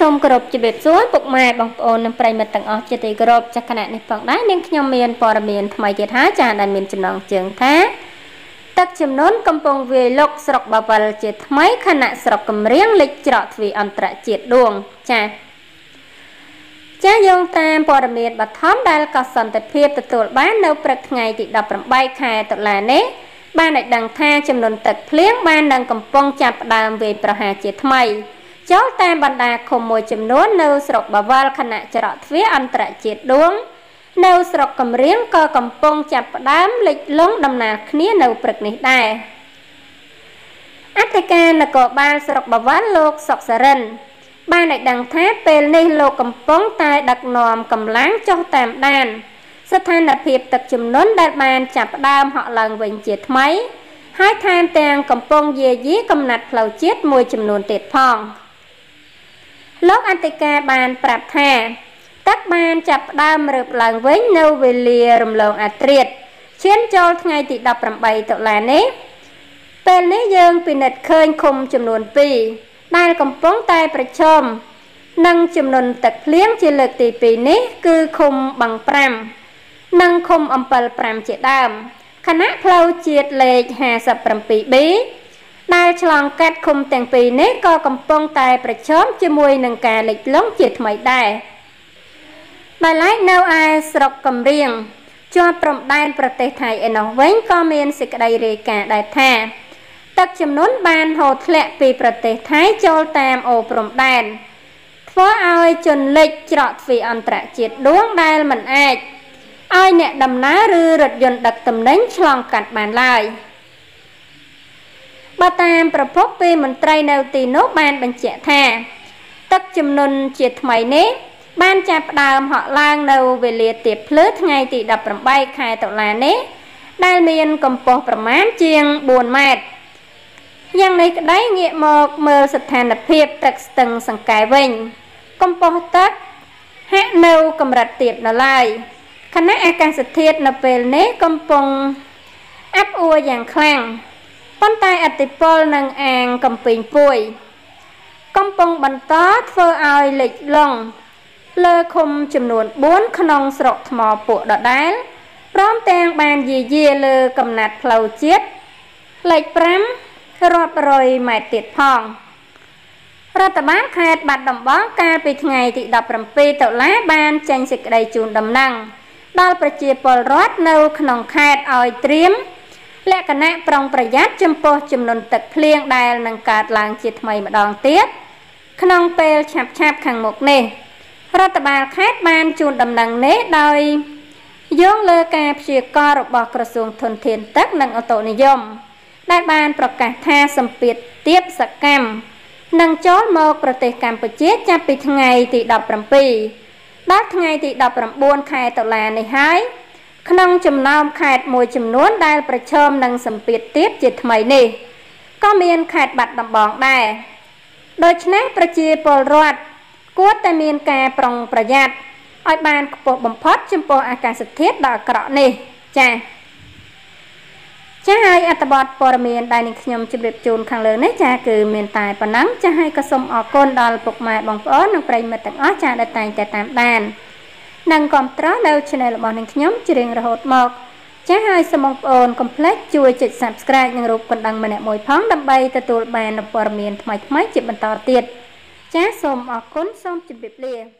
សូមគោរពជម្រាបសួរពុកម៉ែបងប្អូននិងប្រិយមិត្តទាំងអស់ជាទីគោរពចាស់គណៈនេះផងដែរនាងខ្ញុំមានព័ត៌មានថ្មីទៀតហើយចាដែលមានចំណងជើងថាទឹកចំនួនកំពុងវាយលុកស្រុកបាវិលជាថ្មីខណៈស្រុកកំរៀងលិចច្រកទ្វារអន្តរជាតិដួងចាចាយោងតាមព័ត៌មានបឋមដែលកសន្តិភាពទទួលបាននៅព្រឹកថ្ងៃទី18ខែតុលានេះបានឲ្យដឹងថាចំនួនទឹកភ្លៀងបាននឹងកំពុងចាប់ផ្ដើមវាយប្រហារជាថ្មី ចូលតាមបណ្ដាឃុំមួយចំនួននៅស្រុកបាវលខណៈចរៈទ្វារអន្តរជាតិដួង នៅស្រុកកំរៀងក៏កំពុងចាប់ផ្ដើមលេចលងដំណើរគ្នានៅព្រឹកនេះដែរអធិការនគរបាលស្រុកបាវលលោកសុកសរិនបានឲ្យដឹងថាពេលនេះលោកកំពុងតែដឹកនាំកម្លាំងចុះតាមដាន ស្ថានភាពទឹកជំនន់ដែលបានចាប់ផ្ដើមហក់ឡើងវិញជាថ្មី ហើយថែមទាំងកំពុងយាយីកំណត់ផ្លូវជាតិមួយចំនួនទៀតផង លោកអន្តការបានប្រាប់ថា ទឹកបានចាប់ផ្ដើមរើបឡើងវិញនៅវេលារំលងអាត្រិតឈានចូលថ្ងៃទី18តុលានេះពេលនេះយើងពិនិត្យឃើញឃុំចំនួន2ដែលកំពុងតែប្រឈមនឹងចំនួនទឹកភ្លៀងជាលើកទី2នេះ គឺឃុំបឹង5និងឃុំអំពិល5ជាដើមគណៈផ្លូវជាតិលេខ 57B ដែលឆ្លងកាត់ឃុំទាំងពីរនេះក៏កំពុងតែប្រឈមជាមួយនឹងការលិចលង់ជាថ្មីដែរដោយឡែកនៅឯស្រុកកំរៀងជាប់ព្រំដែនប្រទេសថៃឯណោះវិញក៏មានសេចក្តីរាយការណ៍ដែរថា ទឹកចំនួនបានហូរធ្លាក់ពីប្រទេសថៃចូលតាមអូរព្រំដែនធ្វើឲ្យជនលិចច្រកទ្វារអន្តរជាតិដួងដែលមិនអាចឲ្យអ្នកដំណើរឬរថយន្តដឹកទំនិញឆ្លងកាត់បានឡើយ។ បើតាមប្រភពពីមន្ត្រីនៅទីនោះបានបញ្ជាក់ថា ទឹកជំនន់ជាថ្មីនេះបានចាប់ផ្ដើមហក់ឡើងនៅវេលាទៀបភ្លឺថ្ងៃទី18ខែតុលានេះដែលមានកម្ពស់ប្រមាណជាង4ម៉ែត្រយ៉ាងនេះក្តីងាកមកមើលស្ថានភាពទឹកស្ទឹងសង្កែវិញកម្ពស់ទឹកហាក់នៅកម្រិតទាបនៅឡើយខណៈអាកាសធាតុនៅពេលនេះកំពុងអាប់អួរយ៉ាងខ្លាំង ប៉ុន្តែអតិពលនឹងអាងកំពីងពួយ កំពុងបន្តធ្វើឲ្យលិចលង់លើឃុំចំនួន4ក្នុងស្រុកថ្មពួកដដែលព្រមទាំងបានយាយាលើកំណាត់ផ្លូវជាតិលេខ5រាប់រយម៉ែត្រទៀតផងរដ្ឋបាលខេត្តបាត់ដំបងកាលពីថ្ងៃទី17តុលាបានចេញសេចក្តីជូនដំណឹងដល់ប្រជាពលរដ្ឋនៅក្នុងខេត្តឲ្យត្រៀម លក្ខណៈប្រុងប្រយ័ត្នចំពោះចំនួនទឹកភ្លៀងដែលនឹងកើតឡើងជាថ្មីម្ដងទៀតក្នុងពេលឆាប់ឆាប់ខាងមុខនេះរដ្ឋបាលខេត្តបានជូនដំណឹងនេះដោយយោងលើការព្យាករណ៍របស់ក្រសួងធនធានទឹកនិងអូតូនិយម ដែលបានប្រកាសថាសម្ពាធទៀបសកម្មនឹងចូលមកប្រទេសកម្ពុជាចាប់ពីថ្ងៃទី17ដល់ថ្ងៃទី19ខែតុលានេះហើយ ក្នុងចំណោមខេត្តមួយចំនួនដែលប្រឈមនឹងសម្ពាធទៀតជាថ្មីនេះក៏មានខេត្តបាត់ដំបងដែរដូច្នេះប្រជាពលរដ្ឋគួរតែមានការប្រុងប្រយ័ត្នឲ្យបានខ្ពស់បំផុតចំពោះអាកាសធាតុដ៏អាក្រក់នេះចា៎ចា៎ហើយអត្ថបទព័ត៌មានដែលនឹងខ្ញុំជម្រាបជូនខាងលើនេះចា៎គឺមានតែប៉ុណ្ណឹងចា៎ហើយក៏សូមអរគុណដល់ពុកម៉ែបងប្អូននិងប្រិយមិត្តទាំងអស់ចា៎ដែលតែងតែតាមដាន និងគ្រប់ត្រនៅ Channel របស់នាងខ្ញុំជារៀងរហូតមកចា៎ហើយសូមបងប្អូនកុំភ្លេចជួយចុច Subscribe និងរូបកណ្ដឹងម្នាក់មួយផងដើម្បីទទួលបានព័ត៌មានថ្មីៗជាបន្តទៀតចា៎សូមអរគុណសូមជម្រាបលា